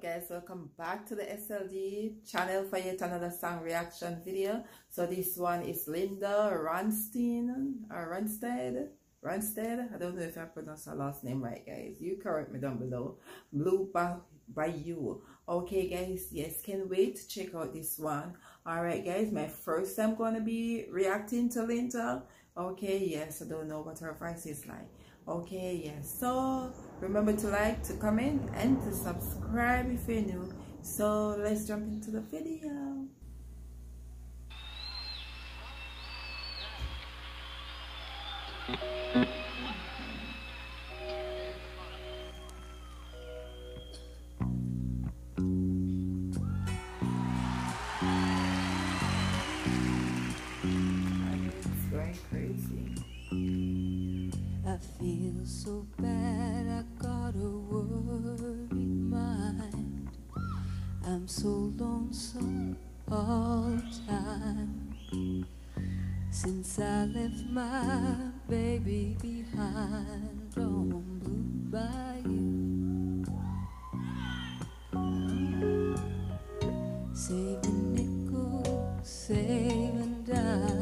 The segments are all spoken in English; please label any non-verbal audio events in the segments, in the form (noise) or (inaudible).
guys welcome back to the SLD channel for yet another song reaction video. So this one is Linda Ronstein or uh, Ronstead Ronstead I don't know if I pronounced her last name right guys. You correct me down below. Blue by, by you okay guys yes can't wait to check out this one. All right guys my first time to be reacting to Linda. Okay yes I don't know what her voice is like. Okay yes so remember to like to comment and to subscribe if you're new. So let's jump into the video. I feel so bad, so lonesome all the time. Since I left my baby behind on Blue Bayou. Saving nickels, saving dimes,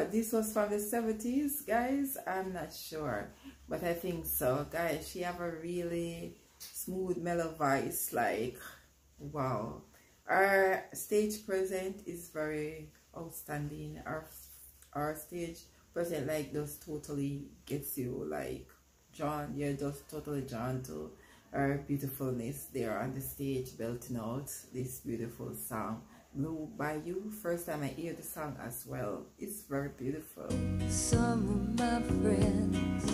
what this was from the 70s guys? I'm not sure but i think so. Guys she have a really smooth mellow voice like wow. Our stage present is very outstanding. Our our stage present like just totally gets you like drawn. You're just totally drawn to her beautifulness there on the stage belting out this beautiful song Blue Bayou. First time I hear the song as well. It's very beautiful. Some of my friends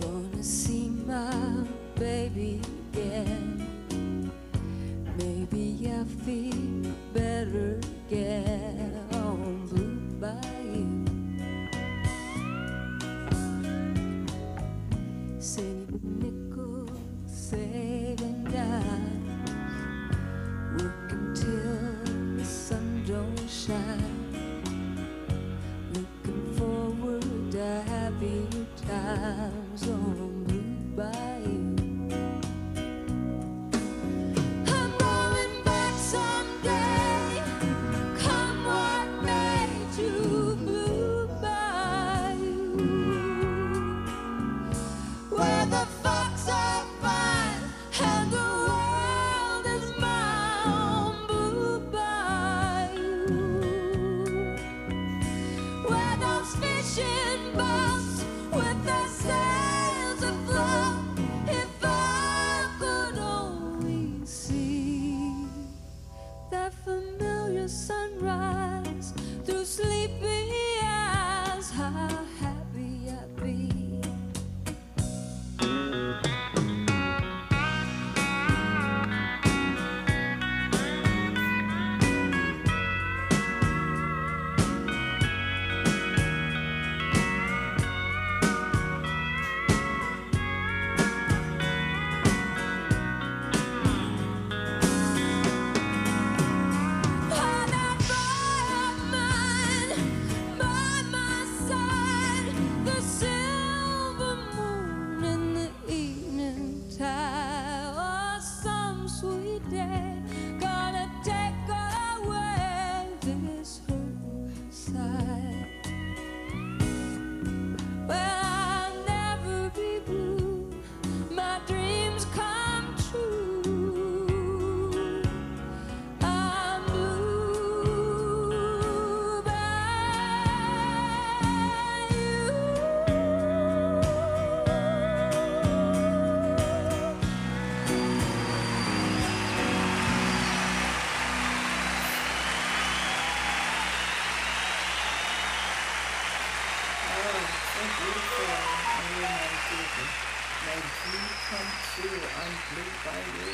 gonna see my baby again. Times the sunrise. And romantic. My come true by you.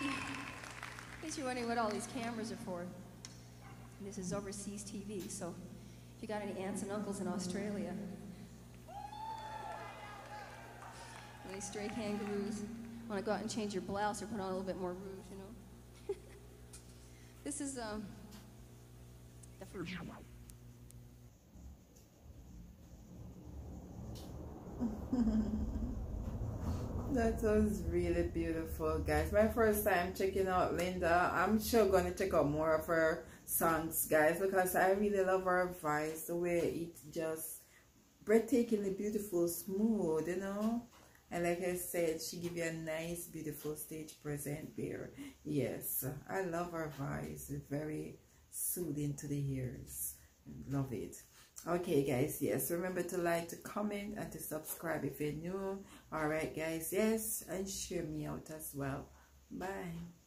You. In case you're wondering what all these cameras are for, this is overseas TV, so if you got any aunts and uncles in Australia, any stray kangaroos, want to go out and change your blouse or put on a little bit more rouge, you know. (laughs) this is um, the first. (laughs) That was really beautiful, guys. My first time checking out Linda. I'm sure gonna check out more of her songs, guys, because I really love her voice. The way it just breathtakingly beautiful, smooth, you know. And like I said, she give you a nice, beautiful stage present there. Yes, I love her voice. It's very soothing to the ears. Love it. Okay, guys, yes. Remember to like, to comment, and to subscribe if you're new. Alright, guys, yes. And share me out as well. Bye.